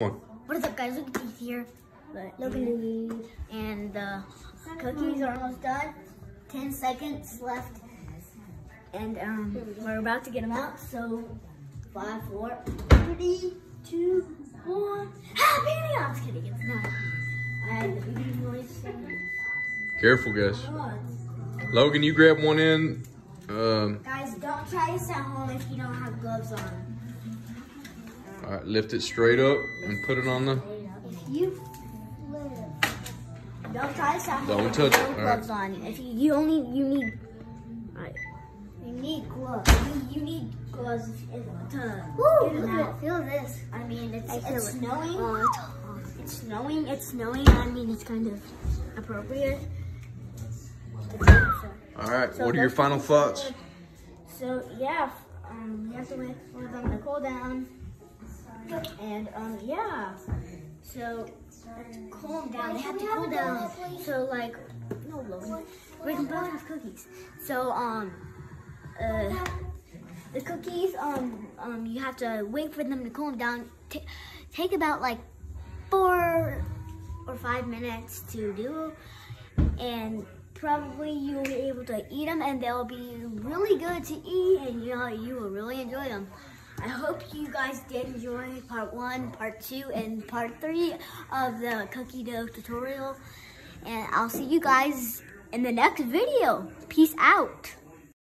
What is up, guys? Look at these here. These. And the cookies are almost done. 10 seconds left. And um, we're about to get them out. So, five, four, three, two, one. Happy New Year! I'm just kidding. It's not. I had the beeping noise. Careful, guys. Logan, you grab one in. Um, Guys, don't try this at home if you don't have gloves on. All right, lift it straight up and put it on the. If you don't try this at. Don't if you touch it, have all gloves on. If you, you only you need, alright, you need gloves. You, you need gloves to Woo! get them Look at feel this. I mean, it's, I it's it. snowing. Oh, It's snowing. It's snowing. I mean, it's kind of appropriate. All right, so what are your final thoughts? So yeah, um, you have to wait for them to cool down. And um, yeah, so them down. They have to cool down. So like, no, Logan, we can both have cookies. So um, uh, the cookies um um you have to wait for them to them down. Ta take about like four or five minutes to do, and probably you'll be able to eat them, and they'll be really good to eat, and you know you will really enjoy them. I hope you guys did enjoy part one, part two, and part three of the cookie dough tutorial. And I'll see you guys in the next video. Peace out.